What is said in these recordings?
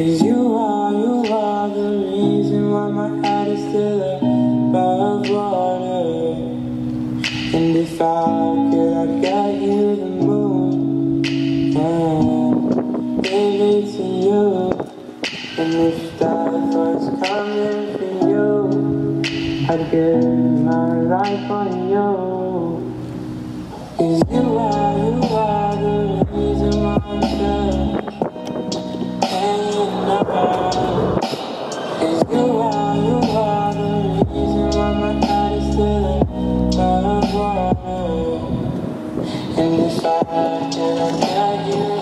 Cause you are, you are the reason why my head is still above water. And if I could, I'd get you the moon and give it to you. And if death was coming for you, I'd give my life on you. Cause you are, you Get you to you.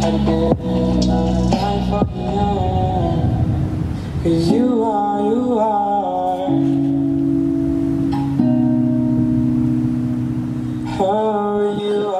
Coming for you, I'd